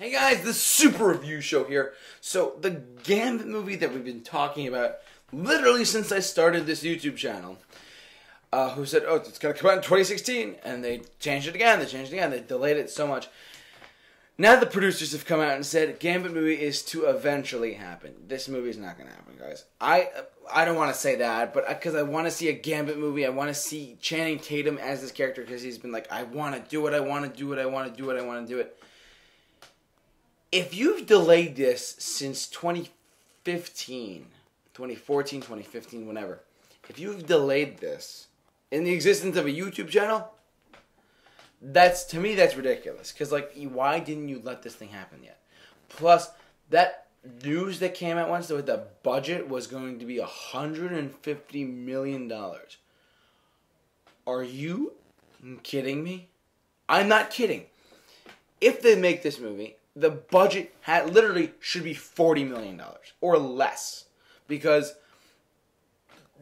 Hey guys, the Super Review Show here. So, the Gambit movie that we've been talking about literally since I started this YouTube channel, uh, who said, oh, it's going to come out in 2016, and they changed it again, they changed it again, they delayed it so much. Now the producers have come out and said Gambit movie is to eventually happen. This movie is not going to happen, guys. I I don't want to say that, but because I want to see a Gambit movie, I want to see Channing Tatum as this character because he's been like, I want to do it, I want to do it, I want to do it, I want to do it if you've delayed this since 2015, 2014, 2015, whenever, if you've delayed this in the existence of a YouTube channel, that's to me that's ridiculous. Cause like, why didn't you let this thing happen yet? Plus, that news that came out once that the budget was going to be 150 million dollars. Are you kidding me? I'm not kidding. If they make this movie the budget had literally should be forty million dollars or less because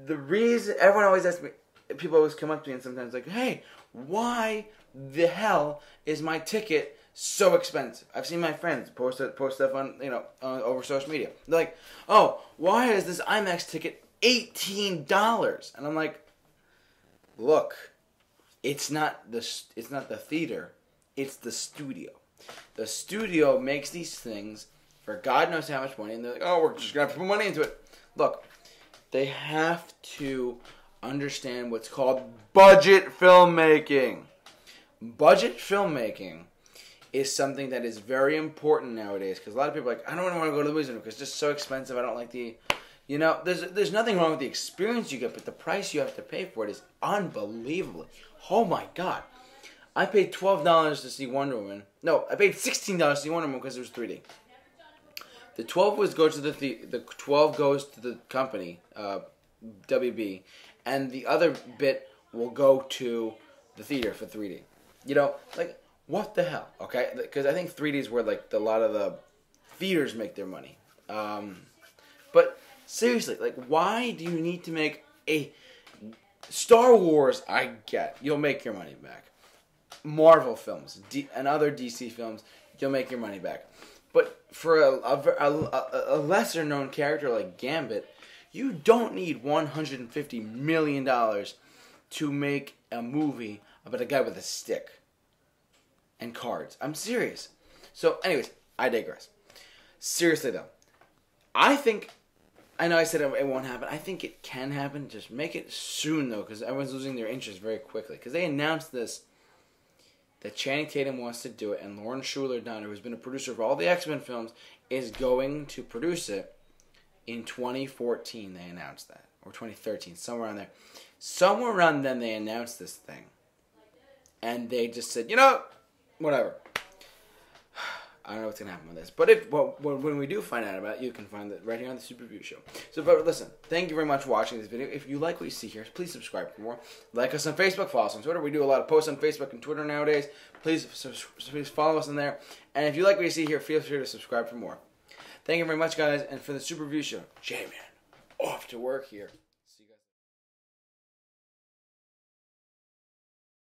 the reason everyone always asks me, people always come up to me and sometimes like, hey, why the hell is my ticket so expensive? I've seen my friends post post stuff on you know uh, over social media. They're like, oh, why is this IMAX ticket eighteen dollars? And I'm like, look, it's not the it's not the theater, it's the studio. The studio makes these things for God knows how much money, and they're like, oh, we're just to put money into it. Look, they have to understand what's called budget filmmaking. Budget filmmaking is something that is very important nowadays because a lot of people are like, I don't want to go to the museum because it's just so expensive. I don't like the, you know, there's there's nothing wrong with the experience you get, but the price you have to pay for it is unbelievable. Oh my God. I paid twelve dollars to see Wonder Woman. No, I paid sixteen dollars to see Wonder Woman because it was 3D. The twelve was go to the, the the twelve goes to the company, uh, WB, and the other bit will go to the theater for 3D. You know, like what the hell? Okay, because I think 3D is where like the, a lot of the theaters make their money. Um, but seriously, like, why do you need to make a Star Wars? I get you'll make your money back. Marvel films D- and other DC films, you'll make your money back. But for a, a, a, a lesser known character like Gambit, you don't need $150 million to make a movie about a guy with a stick and cards. I'm serious. So, anyways, I digress. Seriously, though, I think. I know I said it won't happen. I think it can happen. Just make it soon, though, because everyone's losing their interest very quickly. Because they announced this that Channing Tatum wants to do it, and Lauren Shuler Donner, who's been a producer of all the X Men films, is going to produce it in 2014. They announced that, or 2013, somewhere around there. Somewhere around then, they announced this thing, and they just said, you know, whatever. I don't know what's gonna happen with this, but if well, when we do find out about it, you can find it right here on the Super Review Show. So, but listen, thank you very much for watching this video. If you like what you see here, please subscribe for more. Like us on Facebook, follow us on Twitter. We do a lot of posts on Facebook and Twitter nowadays. Please, please follow us in there. And if you like what you see here, feel free to subscribe for more. Thank you very much, guys, and for the Super Review Show, J-Man, off to work here.